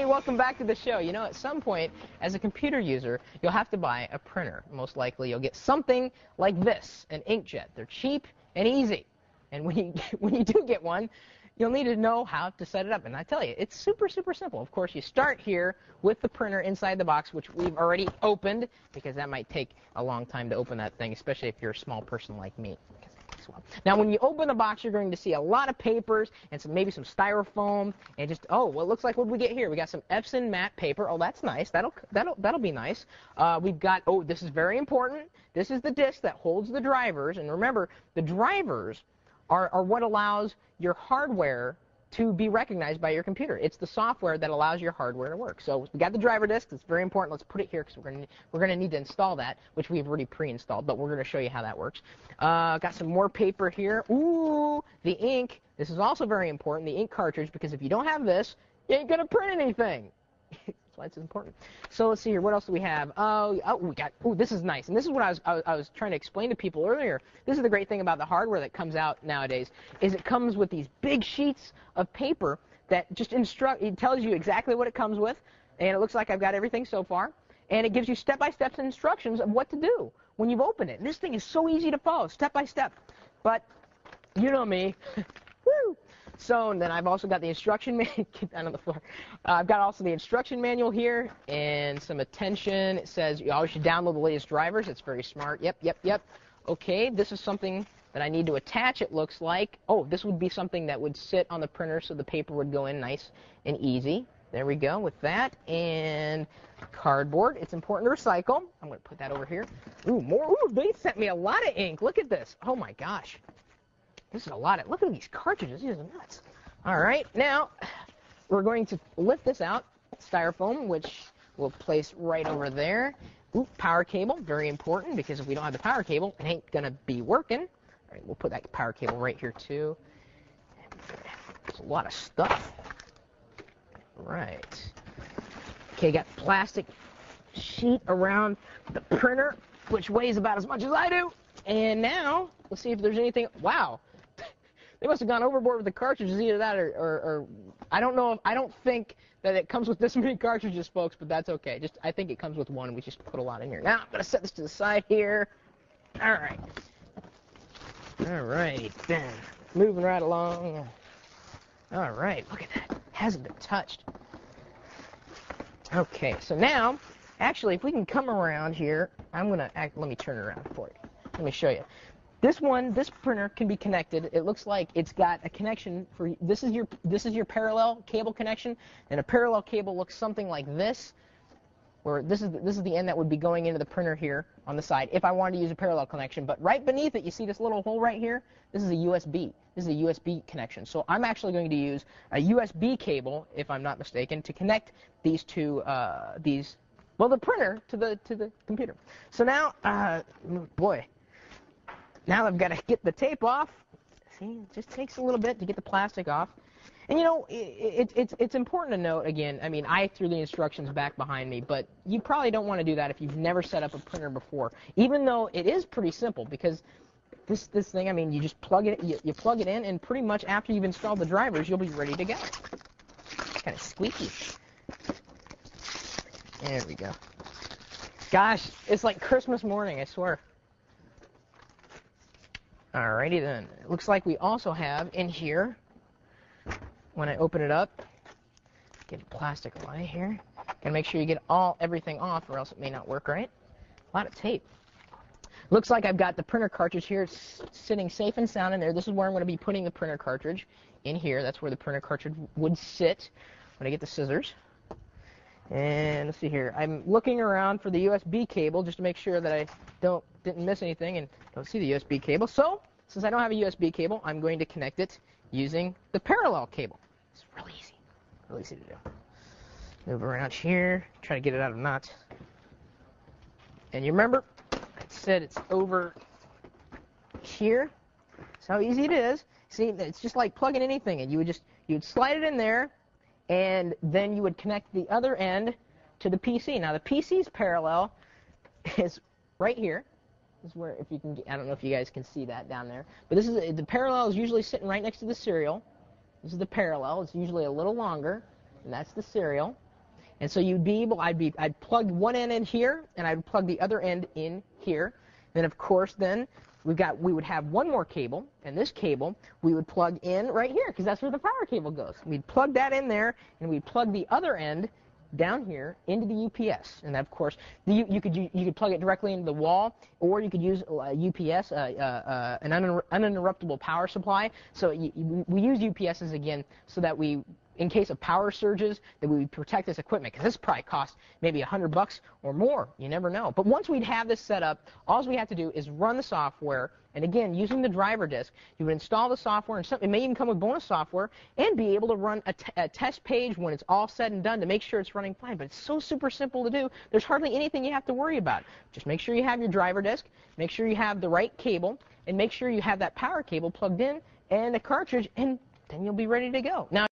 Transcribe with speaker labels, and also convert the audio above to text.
Speaker 1: Hey, welcome back to the show. You know, at some point, as a computer user, you'll have to buy a printer. Most likely, you'll get something like this, an inkjet. They're cheap and easy. And when you, when you do get one, you'll need to know how to set it up. And I tell you, it's super, super simple. Of course, you start here with the printer inside the box, which we've already opened, because that might take a long time to open that thing, especially if you're a small person like me. Now, when you open the box, you're going to see a lot of papers and some maybe some styrofoam and just oh, what well, looks like what we get here? We got some Epson matte paper. Oh, that's nice. That'll that'll that'll be nice. Uh, we've got oh, this is very important. This is the disc that holds the drivers, and remember, the drivers are are what allows your hardware to be recognized by your computer. It's the software that allows your hardware to work. So we got the driver disk. It's very important. Let's put it here because we're going we're to need to install that, which we've already pre-installed, but we're going to show you how that works. Uh, got some more paper here. Ooh, the ink. This is also very important, the ink cartridge, because if you don't have this, you ain't going to print anything. why it's important. So let's see here. What else do we have? Oh, oh we got. Oh, this is nice. And this is what I was, I was, I was trying to explain to people earlier. This is the great thing about the hardware that comes out nowadays. Is it comes with these big sheets of paper that just instruct. It tells you exactly what it comes with, and it looks like I've got everything so far. And it gives you step-by-step instructions of what to do when you've opened it. And this thing is so easy to follow, step by step. But you know me. Woo! So and then I've also got the instruction manual. Get down on the floor. Uh, I've got also the instruction manual here and some attention. It says you always should download the latest drivers. It's very smart. Yep, yep, yep. Okay, this is something that I need to attach. It looks like. Oh, this would be something that would sit on the printer so the paper would go in nice and easy. There we go with that. And cardboard. It's important to recycle. I'm going to put that over here. Ooh, more. Ooh, they sent me a lot of ink. Look at this. Oh my gosh. This is a lot of, look at these cartridges. These are nuts. All right, now we're going to lift this out, styrofoam, which we'll place right over there. Ooh, power cable, very important, because if we don't have the power cable, it ain't to be working. All right, we'll put that power cable right here, too. There's a lot of stuff. Right. Okay, got plastic sheet around the printer, which weighs about as much as I do. And now, let's see if there's anything. Wow, they must have gone overboard with the cartridges, either that or, or, or I don't know. If, I don't think that it comes with this many cartridges, folks, but that's okay. Just I think it comes with one. We just put a lot in here. Now I'm gonna set this to the side here. All right. All right, then moving right along. All right, look at that. Hasn't been touched. Okay, so now, actually, if we can come around here, I'm gonna act. Let me turn around for you. Let me show you. This one, this printer can be connected. It looks like it's got a connection for this is your this is your parallel cable connection, and a parallel cable looks something like this, where this is the, this is the end that would be going into the printer here on the side. If I wanted to use a parallel connection, but right beneath it, you see this little hole right here. This is a USB. This is a USB connection. So I'm actually going to use a USB cable, if I'm not mistaken, to connect these two uh, these well the printer to the to the computer. So now, uh, boy. Now I've got to get the tape off. See, it just takes a little bit to get the plastic off. And you know, it, it, it's it's important to note again. I mean, I threw the instructions back behind me, but you probably don't want to do that if you've never set up a printer before. Even though it is pretty simple, because this this thing, I mean, you just plug it, you, you plug it in, and pretty much after you've installed the drivers, you'll be ready to go. Kind of squeaky. There we go. Gosh, it's like Christmas morning, I swear. Alrighty then. It looks like we also have in here, when I open it up, get a plastic away here. Gotta make sure you get all everything off or else it may not work right. A lot of tape. Looks like I've got the printer cartridge here it's sitting safe and sound in there. This is where I'm going to be putting the printer cartridge in here. That's where the printer cartridge would sit when I get the scissors. And let's see here. I'm looking around for the USB cable just to make sure that I don't didn't miss anything and don't see the USB cable. So, since I don't have a USB cable, I'm going to connect it using the parallel cable. It's really easy. Really easy to do. Move around here, try to get it out of knots. And you remember, I said it's over here. That's how easy it is. See, it's just like plugging anything in. You would just you would slide it in there, and then you would connect the other end to the PC. Now the PC's parallel is right here. This is where if you can, I don't know if you guys can see that down there, but this is the parallel is usually sitting right next to the serial. This is the parallel. It's usually a little longer, and that's the serial. And so you'd be able, I'd be, I'd plug one end in here, and I'd plug the other end in here. Then of course, then we got, we would have one more cable, and this cable we would plug in right here, because that's where the power cable goes. We'd plug that in there, and we'd plug the other end down here into the UPS. And of course, the, you could you, could plug it directly into the wall, or you could use a UPS, uh, uh, uh, an uninterruptible power supply. So we use UPSs again so that we in case of power surges that we would protect this equipment because this probably cost maybe a hundred bucks or more. You never know. But once we'd have this set up, all we have to do is run the software. And again, using the driver disk, you would install the software, and some, it may even come with bonus software, and be able to run a, a test page when it's all said and done to make sure it's running fine. But it's so super simple to do. There's hardly anything you have to worry about. Just make sure you have your driver disk, make sure you have the right cable, and make sure you have that power cable plugged in and a cartridge, and then you'll be ready to go. Now.